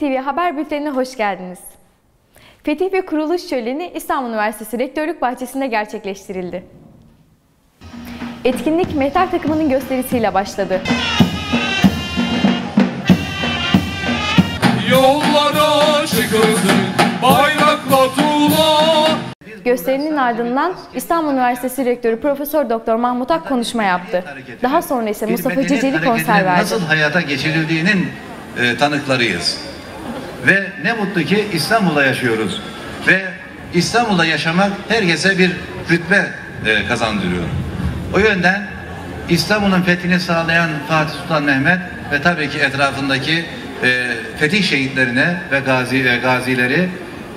TV Haber Bülteni'ne hoş geldiniz. Fetih ve Kuruluş Şöleni İstanbul Üniversitesi Rektörlük Bahçesi'nde gerçekleştirildi. Etkinlik mehter takımının gösterisiyle başladı. Yollara çıkıldı bayrakla tuğla Gösterinin ardından İstanbul Üniversitesi Rektörü Profesör Doktor Mahmut Ak konuşma yaptı. Daha sonra ise Mustafa Ceceli konser verdi. Nasıl hayata geçirildiğinin e, tanıklarıyız. Ve ne mutlu ki İstanbul'da yaşıyoruz. Ve İstanbul'da yaşamak herkese bir rütbe e, kazandırıyor. O yönden İstanbul'un fethini sağlayan Fatih Sultan Mehmet ve tabii ki etrafındaki e, fetih şehitlerine ve gazi e, gazileri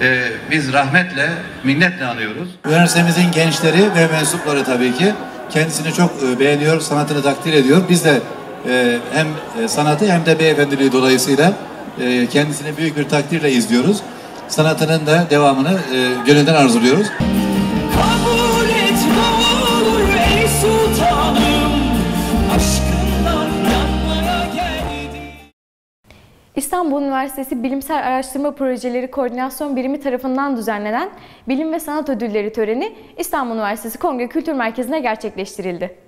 e, biz rahmetle, minnetle anıyoruz. Üniversitemizin gençleri ve mensupları tabii ki kendisini çok e, beğeniyor, sanatını takdir ediyor. Biz de e, hem e, sanatı hem de beyefendiliği dolayısıyla e, kendisini büyük bir takdirle izliyoruz. Sanatının da devamını e, gönülden arzuluyoruz. Kabul et ne olur ey sultanım Aşkından yanmaya geldim İstanbul Üniversitesi Bilimsel Araştırma Projeleri Koordinasyon Birimi tarafından düzenlenen Bilim ve Sanat Ödülleri töreni İstanbul Üniversitesi Kongre Kültür Merkezi'nde gerçekleştirildi.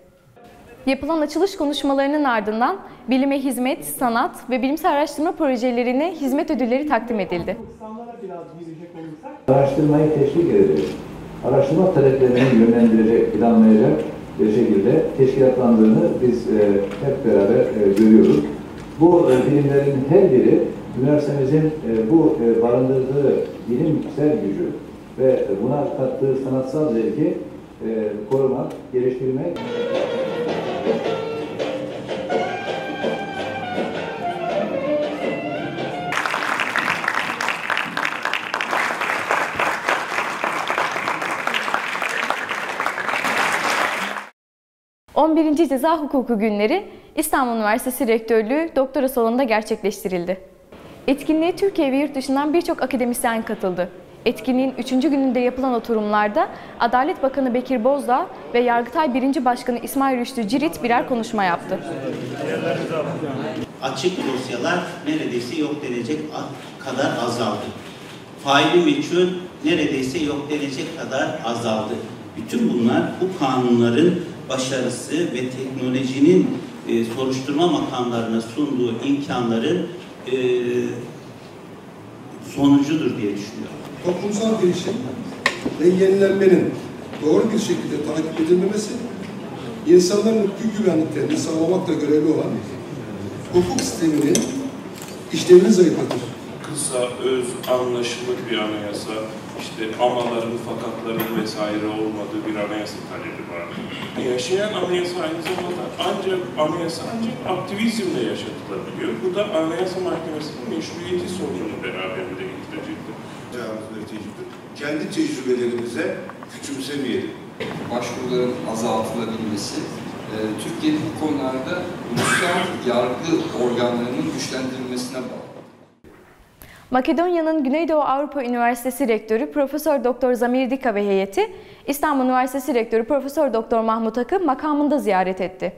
Yapılan açılış konuşmalarının ardından bilime hizmet, sanat ve bilimsel araştırma projelerine hizmet ödülleri takdim edildi. Araştırmayı teşvik edecek, araştırma taleplerini yönlendirecek, planlayacak bir şekilde teşkilatlandığını biz e, hep beraber e, görüyoruz. Bu e, bilimlerin her biri üniversitemizin bu barındırdığı bilimsel gücü ve buna kattığı sanatsal zevki korumak, geliştirmek 11. Ceza Hukuku Günleri İstanbul Üniversitesi Rektörlüğü Doktora Salonu'nda gerçekleştirildi. Etkinliğe Türkiye ve yurt dışından birçok akademisyen katıldı. Etkinliğin 3. gününde yapılan oturumlarda Adalet Bakanı Bekir Bozdağ ve Yargıtay 1. Başkanı İsmail Rüştü Cirit birer konuşma yaptı. açık dosyalar neredeyse yok denecek kadar azaldı. Faili meçhul neredeyse yok denecek kadar azaldı. Bütün bunlar bu kanunların başarısı ve teknolojinin e, soruşturma makamlarına sunduğu imkanların e, sonucudur diye düşünüyorum. toplumsal gelişim ve yenilenmenin doğru bir şekilde takip edilmemesi, insanların hukuki güvenliklerini sağlamakla görevli olan hukuk sisteminin işlevini zayıflatır. kısa, öz, anlaşılır bir anayasa, işte amaların, fakatların vesaire olmadığı bir anayasa talebi var. Yaşayan anayasa aynı zamanda ancak anayasa ancak aktivizmle yaşatılabiliyor. Bu da anayasa mahkemesinin meşruiyeti sorununu beraberinde getirecektir. Kendi tecrübelerimize küçümsemeyelim. başvuruların azaltılabilmesi, e, Türkiye'nin bu konularda ulusal yargı organlarının güçlendirilmesine bağlı. Makedonya'nın Güneydoğu Avrupa Üniversitesi Rektörü Profesör Doktor Zamir Dika ve heyeti İstanbul Üniversitesi Rektörü Profesör Doktor Mahmut Ak'ı makamında ziyaret etti.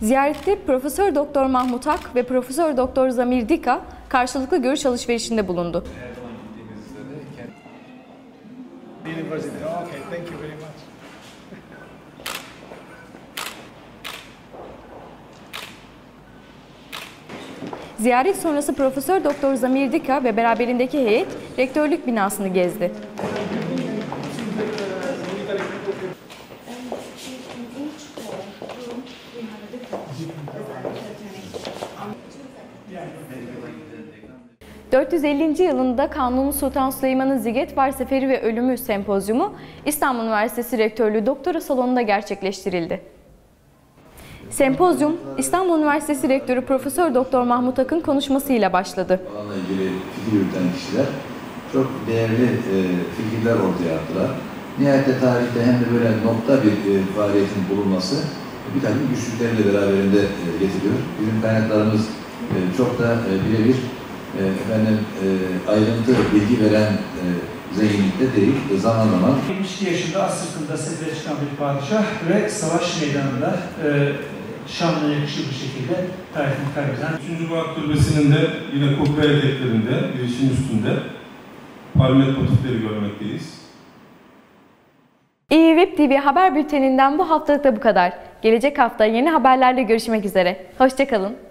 Ziyarette Profesör Doktor Mahmut Ak ve Profesör Doktor Zamir Dika karşılıklı görüş alışverişinde bulundu. Ziyaret sonrası Profesör Doktor Zamir Dika ve beraberindeki heyet rektörlük binasını gezdi. ...450. yılında Kanuni Sultan Süleyman'ın Ziget Var Seferi ve Ölümü Sempozyumu İstanbul Üniversitesi Rektörlüğü Doktora Salonu'nda gerçekleştirildi. Sempozyum, İstanbul Üniversitesi Rektörü Profesör Doktor Mahmut Akın konuşmasıyla başladı. alanla ilgili fikir yürüten kişiler çok değerli e, fikirler ortaya attılar. Nihayet tarihte hem de böyle nokta bir e, faaliyetin bulunması bir takım güçlüklerini de beraberinde e, getiriyor. Bizim kaynaklarımız çok da birebir efendim ayrıntı bilgi veren zenginlikte değil. Zaman zaman 72 yaşında az sırtında sefere çıkan bir padişah ve savaş meydanında e, şanlı yakışır bir şekilde tarihini kaybeden 3. Murat Türbesi'nin de yine kubbe eteklerinde, girişin üstünde palmet motifleri görmekteyiz. İyi Web TV haber bülteninden bu haftalık da bu kadar. Gelecek hafta yeni haberlerle görüşmek üzere. Hoşçakalın.